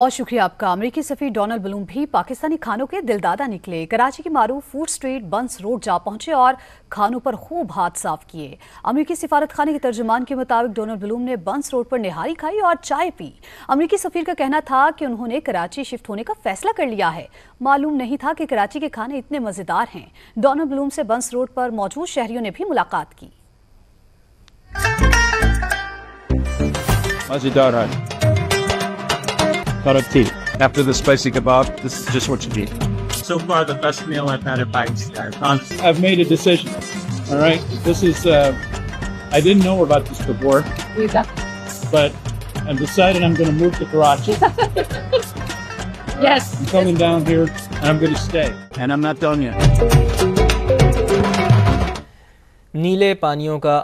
और शुक्रिया आपका। अमेरिकी सफी डोनाल्ड ब्लूम भी पाकिस्तानी खानों के दिलदादा निकले। कराची की मारूफ फ़ूड स्ट्रीट बंस रोड जा पहुँचे और खानों पर खूब हाथ साफ़ किए। अमेरिकी सिफारत खाने के तर्जुमान के मुताबिक डोनाल्ड ब्लूम ने बंस रोड पर निहारी खाई और चाय पी। अमेरिकी सफीर का कहना था कि उन्होंने कराची शिफ्ट होने का फैसला कर लिया है। मालूम नहीं था कि कराची के खाने इतने मज़ेदार हैं। डोनाल्ड ब्लूम से बंस रोड पर मौजूद शहरियों ने भी मुलाकात की। मज़ेदार है। Got a tea. After the spicy kebab, this is just what you need. So far, the best meal I've had at Pakistan. Honestly. I've made a decision. All right, this is. Uh, I didn't know about this before, but I'm decided I'm going to move to Karachi. Yes. I'm coming down here, and I'm going to stay. And I'm not done yet. नीले पानियों का